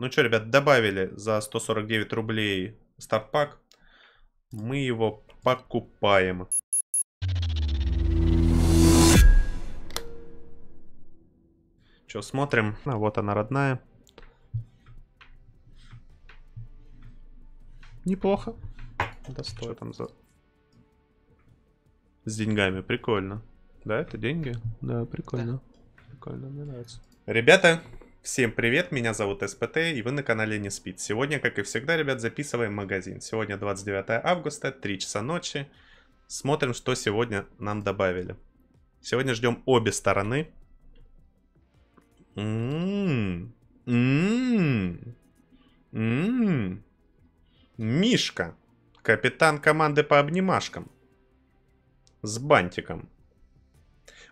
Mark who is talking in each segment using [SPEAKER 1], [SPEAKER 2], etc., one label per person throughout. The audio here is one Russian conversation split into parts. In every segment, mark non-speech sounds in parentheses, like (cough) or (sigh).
[SPEAKER 1] Ну что, ребят, добавили за 149 рублей старт-пак. Мы его покупаем. Что, смотрим? А, вот она родная. Неплохо. Да что там за... С деньгами, прикольно. Да, это деньги? Да, прикольно. Да. Прикольно, мне нравится. Ребята, всем привет, меня зовут СПТ, и вы на канале Не Спит. Сегодня, как и всегда, ребят, записываем магазин. Сегодня 29 августа, 3 часа ночи. Смотрим, что сегодня нам добавили. Сегодня ждем обе стороны. Ммм. Ммм. Мишка. Капитан команды по обнимашкам. С бантиком.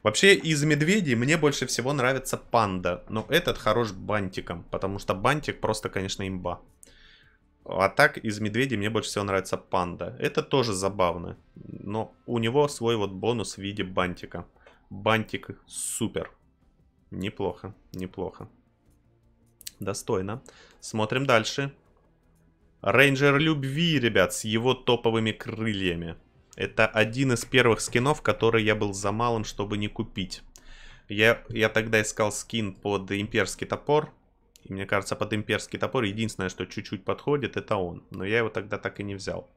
[SPEAKER 1] Вообще, из медведей мне больше всего нравится панда. Но этот хорош бантиком, потому что бантик просто, конечно, имба. А так, из медведей мне больше всего нравится панда. Это тоже забавно. Но у него свой вот бонус в виде бантика. Бантик супер. Неплохо, неплохо. Достойно. Смотрим дальше. Рейнджер любви, ребят, с его топовыми крыльями. Это один из первых скинов, который я был за малым, чтобы не купить. Я, я тогда искал скин под имперский топор. И мне кажется, под имперский топор единственное, что чуть-чуть подходит, это он. Но я его тогда так и не взял.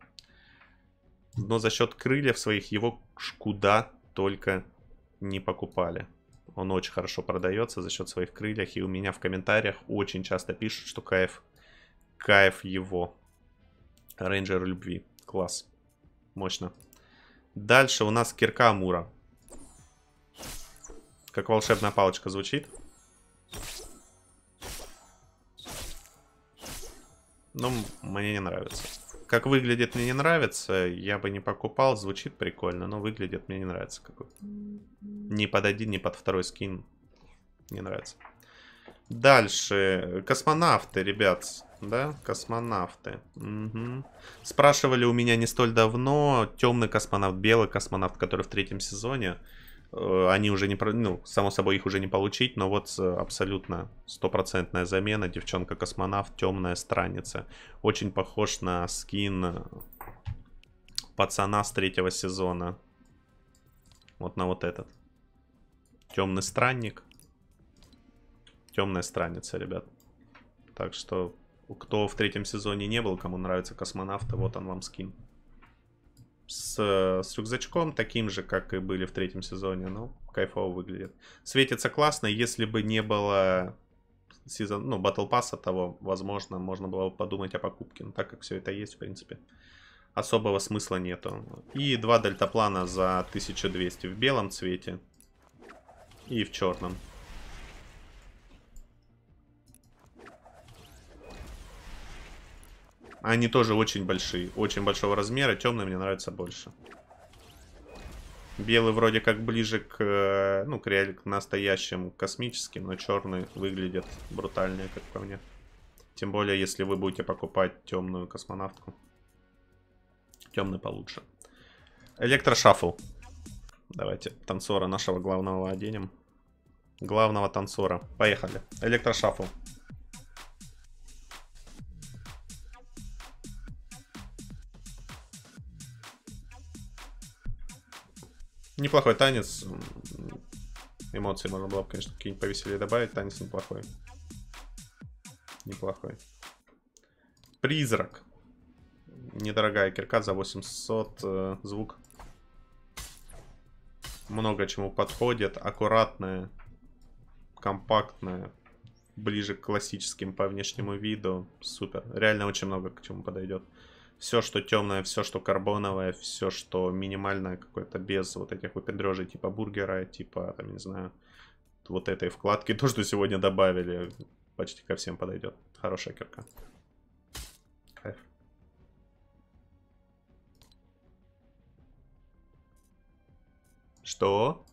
[SPEAKER 1] Но за счет крыльев своих его куда только не покупали. Он очень хорошо продается за счет своих крыльев. И у меня в комментариях очень часто пишут, что кайф, кайф его. Рейнджер любви. Класс. Мощно. Дальше у нас кирка Амура. Как волшебная палочка звучит. Ну, мне не нравится. Как выглядит, мне не нравится. Я бы не покупал. Звучит прикольно, но выглядит мне не нравится. Какой. Ни под один, ни под второй скин. Не нравится. Дальше. Космонавты, ребят да? Космонавты. Угу. Спрашивали у меня не столь давно темный космонавт, белый космонавт, который в третьем сезоне. Э, они уже не... Ну, само собой, их уже не получить, но вот э, абсолютно стопроцентная замена. Девчонка-космонавт, темная страница. Очень похож на скин э, пацана с третьего сезона. Вот на вот этот. Темный странник. Темная страница, ребят. Так что кто в третьем сезоне не был, кому нравится космонавты, вот он вам скин. С, с рюкзачком, таким же, как и были в третьем сезоне, ну, кайфово выглядит. Светится классно, если бы не было сезон, ну, Battle Pass того, возможно, можно было бы подумать о покупке. Но так как все это есть, в принципе, особого смысла нету. И два дельтаплана за 1200 в белом цвете и в черном. Они тоже очень большие, очень большого размера. Темный мне нравится больше. Белый вроде как ближе к, э, ну, к, реаль... к настоящим космическим, но черный выглядит брутальнее, как по мне. Тем более, если вы будете покупать темную космонавтку. Темный получше. Электрошаффл. Давайте танцора нашего главного оденем. Главного танцора. Поехали. Электрошаффл. Неплохой танец. Эмоции можно было бы, конечно, какие-нибудь повеселее добавить. Танец неплохой. Неплохой. Призрак. Недорогая кирка за 800. Э, звук. Много чему подходит. Аккуратная. Компактная. Ближе к классическим по внешнему виду. Супер. Реально очень много к чему подойдет все, что темное, все, что карбоновое, все, что минимальное какое-то, без вот этих выпендрежей типа бургера, типа, там, не знаю, вот этой вкладки, (laughs) то, что сегодня добавили, почти ко всем подойдет. Хорошая кирка. Что?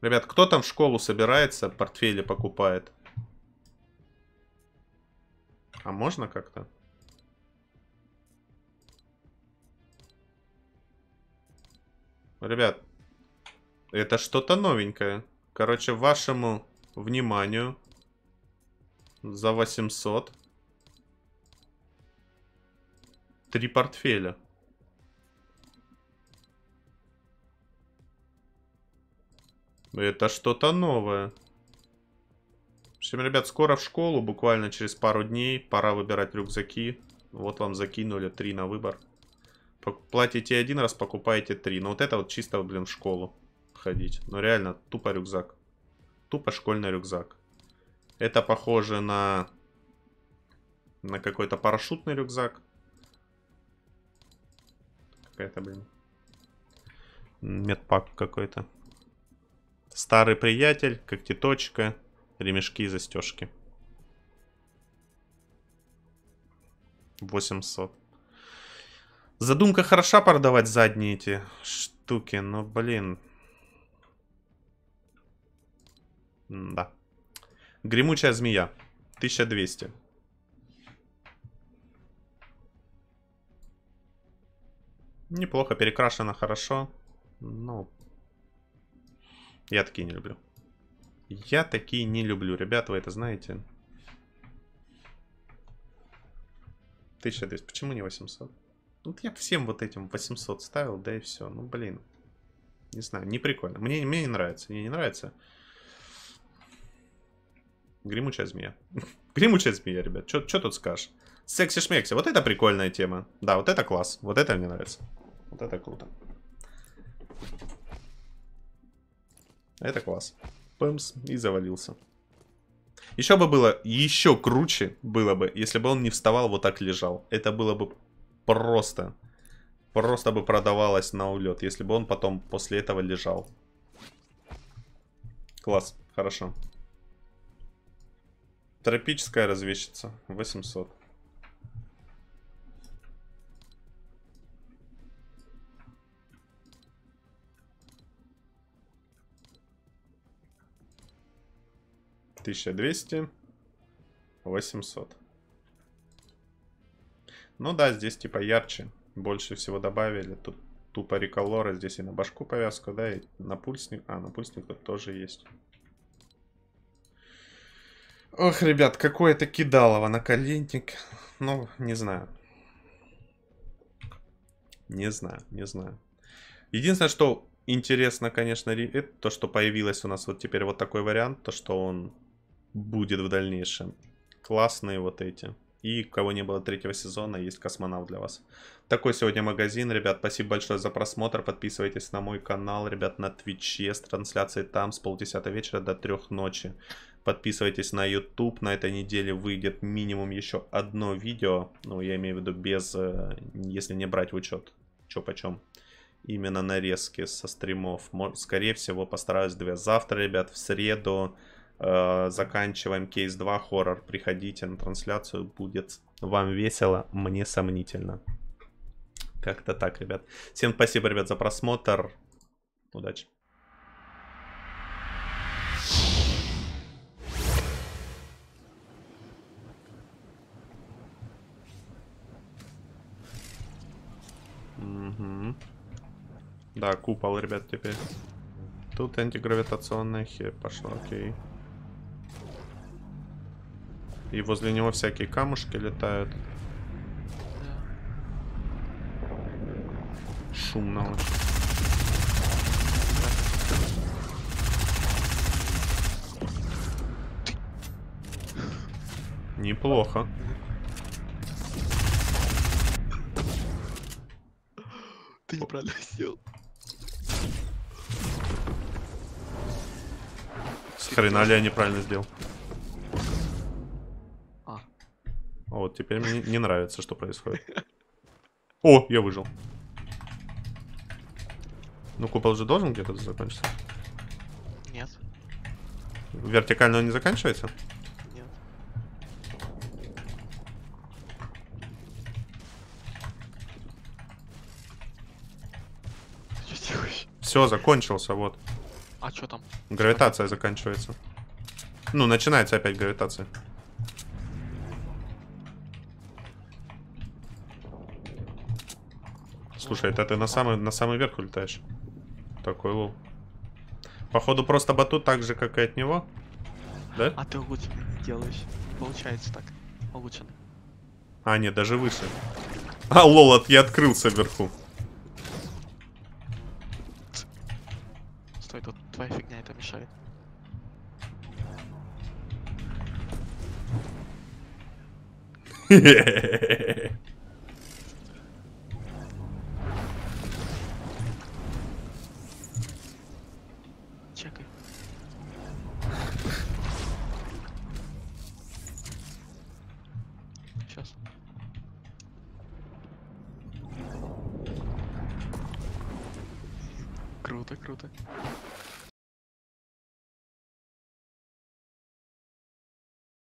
[SPEAKER 1] Ребят, кто там в школу собирается, портфели покупает? А можно как-то? Ребят, это что-то новенькое. Короче, вашему вниманию За 800. Три портфеля. Это что-то новое. В общем, ребят, скоро в школу, буквально через пару дней. Пора выбирать рюкзаки. Вот вам закинули три на выбор. Платите один раз, покупаете три. Но вот это вот чисто, блин, в школу ходить. Но реально, тупо рюкзак. Тупо школьный рюкзак. Это похоже на... На какой-то парашютный рюкзак. Какая-то, блин. Медпак какой-то. Старый приятель, когтеточка, ремешки и застежки. 800. Задумка хороша продавать задние эти штуки, но, блин. да. Гремучая змея. 1200. Неплохо, перекрашено хорошо. Ну, я такие не люблю. Я такие не люблю. Ребята, вы это знаете. 1200. Почему не 800? Вот я всем вот этим 800 ставил, да и все. Ну, блин. Не знаю, не прикольно. Мне, мне не нравится. Мне не нравится. Гремучая змея. (laughs) Гремучая змея, ребят. Что тут скажешь? Секси-шмекси. Вот это прикольная тема. Да, вот это класс. Вот это мне нравится. Вот это круто. Это класс. Пэмс и завалился. Еще бы было, еще круче было бы, если бы он не вставал, вот так лежал. Это было бы просто, просто бы продавалось на улет, если бы он потом после этого лежал. Класс, хорошо. Тропическая развещица, 800. Тысяча двести, восемьсот. Ну да, здесь типа ярче. Больше всего добавили. Тут тупо реколора. Здесь и на башку повязку, да, и на пульсник. А, на пульсник тут тоже есть. Ох, ребят, какое-то кидалово на коленник. Ну, не знаю. Не знаю, не знаю. Единственное, что интересно, конечно, это то, что появилось у нас вот теперь вот такой вариант, то, что он будет в дальнейшем. Классные вот эти. И кого не было третьего сезона, есть космонавт для вас. Такой сегодня магазин, ребят. Спасибо большое за просмотр. Подписывайтесь на мой канал, ребят, на Твиче с трансляцией там с полдесятого вечера до трех ночи. Подписывайтесь на YouTube. На этой неделе выйдет минимум еще одно видео. Ну, я имею в виду без, э, если не брать в учет, что почем. Именно нарезки со стримов. Скорее всего, постараюсь две. Завтра, ребят, в среду заканчиваем кейс 2 хоррор. Приходите на трансляцию, будет вам весело, мне сомнительно. Как-то так, ребят. Всем спасибо, ребят, за просмотр. Удачи. Угу. Да, купол, ребят, теперь. Тут антигравитационная хер пошла, окей. И возле него всякие камушки летают. Шумно очень. Неплохо.
[SPEAKER 2] Ты неправильно сел.
[SPEAKER 1] С хрена ли я неправильно сделал? Вот теперь мне не нравится, что происходит. О, я выжил. Ну, купол же должен где-то закончиться?
[SPEAKER 2] Нет.
[SPEAKER 1] Вертикально он не заканчивается?
[SPEAKER 2] Нет.
[SPEAKER 1] Все, закончился, вот.
[SPEAKER 2] А что там?
[SPEAKER 1] Гравитация заканчивается. Ну, начинается опять гравитация. Слушай, это ты на самый, на самый верх улетаешь. Такой лол. Походу просто батут так же, как и от него. Да?
[SPEAKER 2] А ты улучшенный делаешь. Получается так. Улучшен.
[SPEAKER 1] А, нет, даже выше. А, лол, от я открылся вверху.
[SPEAKER 2] Стой, тут твоя фигня это мешает. (laughs) Чекай. Сейчас. Круто, круто.